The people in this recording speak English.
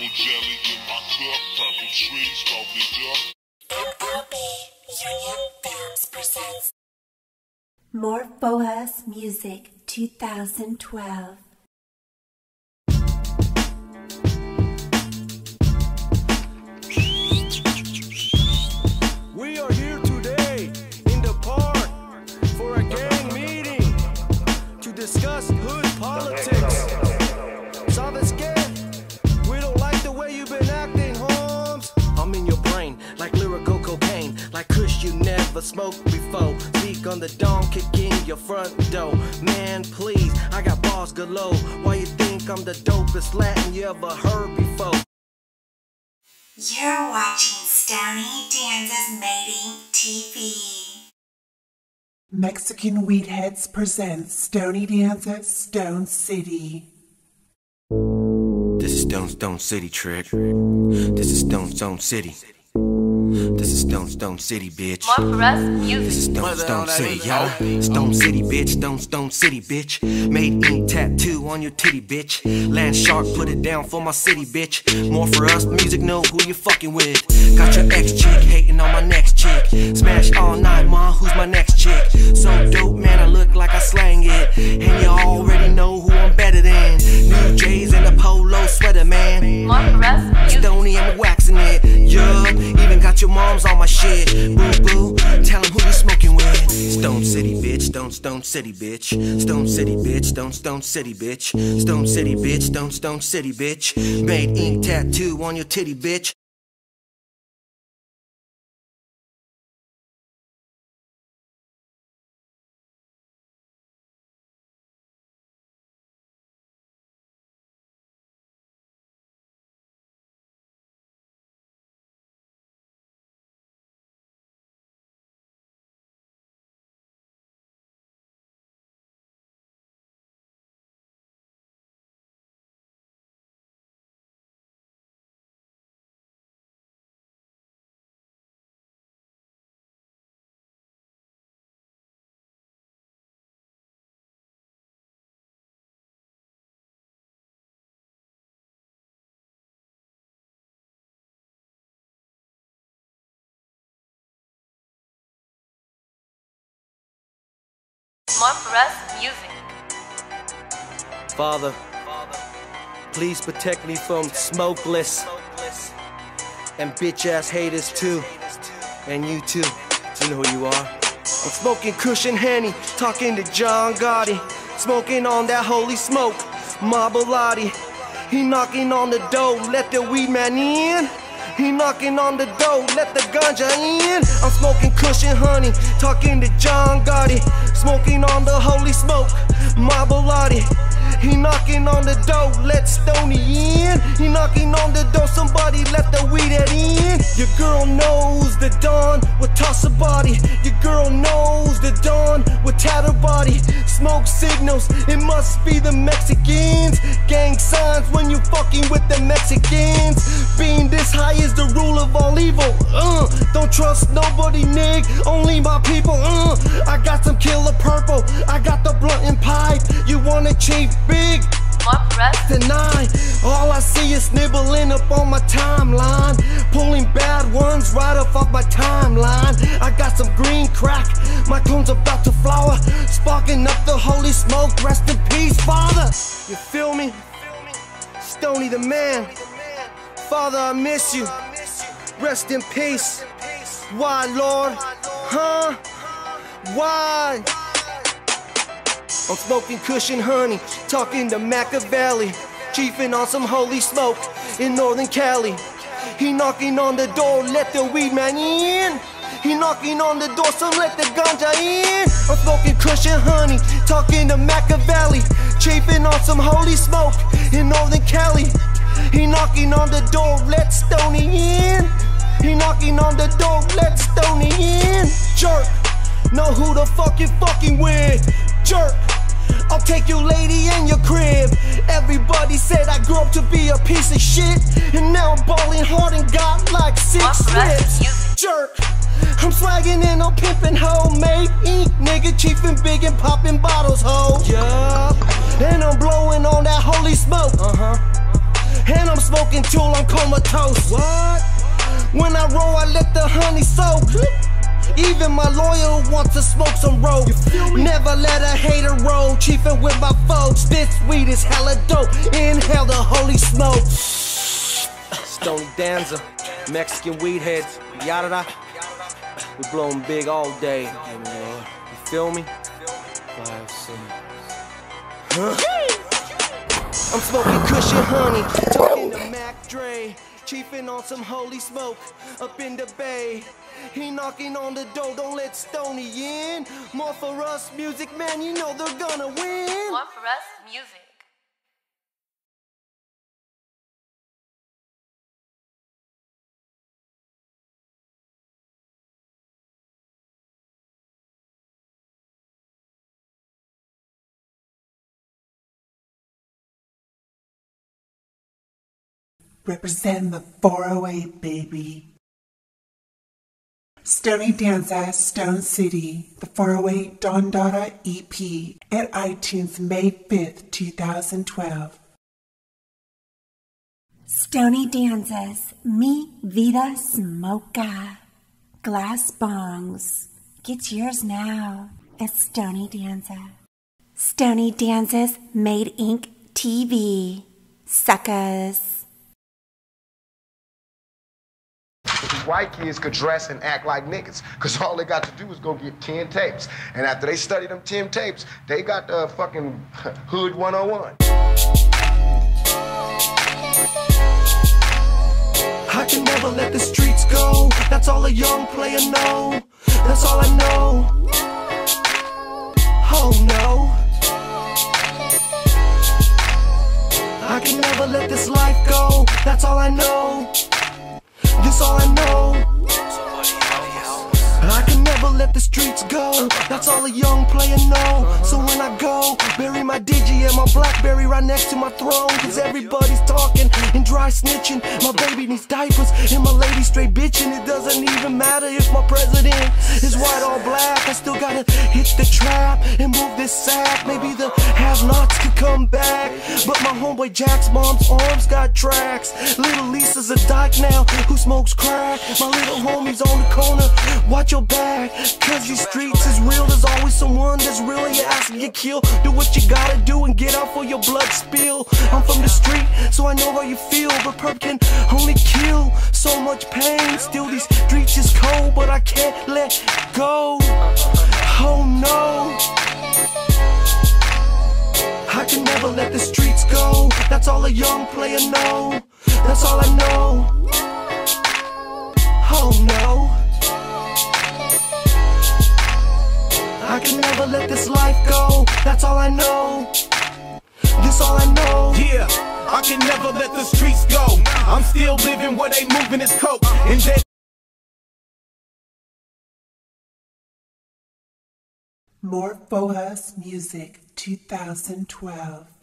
Apple jelly in my cup, purple trees, up. MLB Union Films presents More Boas Music 2012. Smoked before. Speak on the dawn, kick in your front door. Man, please, I got balls galore. Why you think I'm the dopest Latin you ever heard before? You're watching Stony Danza's Made Ink TV. Mexican Weedheads presents Stony Danza Stone City. This is Stone Stone City, Trick. This is Stone Stone City. This is Stone Stone City, bitch. More for us, music. This is Stone Stone City, y'all. Stone City, bitch. Stone Stone City, bitch. Made ink tattoo on your titty, bitch. Land shark, put it down for my city, bitch. More for us, music, know who you fucking with. Got your ex chick hating on my next chick. Smash all night, ma, who's my next chick? So dope, man, I look like I slang it. And you already know who I'm better than. New shit. Boo boo, tell 'em who you smoking with. Stone City, bitch. Stone Stone City, bitch. Stone City, bitch. Stone Stone City, bitch. Stone City, bitch. Stone Stone City, bitch. Made ink tattoo on your titty, bitch. More for us, music. Father, please protect me from smokeless and bitch ass haters too. And you too. You know who you are. I'm smoking cushion Henny, talking to John Gotti. Smoking on that holy smoke, Marbolati. He knocking on the door, let the weed man in. He knocking on the door, let the ganja in. I'm smoking cushion honey, talking to John Gotti. Smoking on the holy smoke, Marbolati. He knocking on the door, let Stony in. He knocking on the door, somebody let the weed head in. Your girl knows the dawn will toss a body. Your girl knows the dawn will tat body. Smoke signals, it must be the Mexicans. Gang signs when you fucking with the Mexicans. Being this high is the rule of all evil. Uh, don't trust nobody, nig. Only my people. Uh, I got some killer purple. I got the blunt and pipe. You wanna cheat big? All I see is snibbling up on my timeline. Pulling bad ones right off of my timeline. I got some green crack, my about to flower. Sparking up the holy smoke, rest in peace, Father. You feel me? Stony the man. Father, I miss you. Rest in peace. Why, Lord? Huh? Why? I'm smoking cushion honey, talking to Machiavelli, chiefing on some holy smoke in Northern Cali. He knocking on the door, let the weed man in. He knocking on the door, some let the ganja in. I'm smoking cushion honey, talking to Machiavelli, chiefing on some holy smoke in Northern Cali. He knocking on the door, let Stony in. He knocking on the door, let Stony in. Jerk, know who the fuck you fucking with. Jerk. I'll take your lady in your crib. Everybody said I grew up to be a piece of shit. And now I'm balling hard and got like six Fuck rap slips. music. Jerk. I'm swagging and I'm pimping homemade ink, nigga, chiefin' big and popping bottles, ho. Yup. And I'm blowing on that holy smoke. Uh huh. And I'm smoking till I'm comatose. What? When I roll, I let the honey soak. Even my lawyer wants to smoke some rope. Never let a hater roll. Chiefin' with my folks. This weed is hella dope. Inhale the holy smoke. Stony Danza, Mexican weed heads, yada da. We blowin' big all day. You feel me? Five, six. Huh? I'm smoking cushion honey, talking to Mac Dre, chiefing on some holy smoke up in the bay. He knocking on the door, don't let Stony in. More for us, music man, you know they're gonna win. More for us, music. Represent the 408, baby. Stony Danza, Stone City, the 408 Don Dada EP at iTunes May 5th, 2012. Stony Danzas, Mi Vida Smoka. Glass bongs. Get yours now at Stony Danza. Stony Danzas Made Ink TV. Suckers. These white kids could dress and act like niggas, cause all they got to do is go get 10 tapes. And after they study them 10 tapes, they got the fucking Hood 101. I can never let the streets go. That's all a young player know. That's all I know. Oh no. I can never let this life go. That's all I know. This all I know. Let the streets go. That's all a young player know. So when I go, bury my digi and my Blackberry right next to my throne. Cause everybody's talking and dry snitching. My baby needs diapers and my lady straight bitching. It doesn't even matter if my president is white or black. I still gotta hit the trap and move this sack. Maybe the have nots could come back. But my homeboy Jack's mom's arms got tracks. Little Lisa's a dyke now who smokes crack. My little homie's on the corner. Watch your back. Cause these streets is real. There's always someone that's really asking you kill. Do what you gotta do and get out for your blood spill. I'm from the street, so I know how you feel. But perp can only kill so much pain. Still, these streets is cold, but I can't let go. Oh no. I can never let the streets go. That's all a young player know. That's all I know. Never let this life go. That's all I know. This all I know. Yeah, I can never let the streets go. I'm still living where they moving is coke. And they More Fo' Us Music 2012.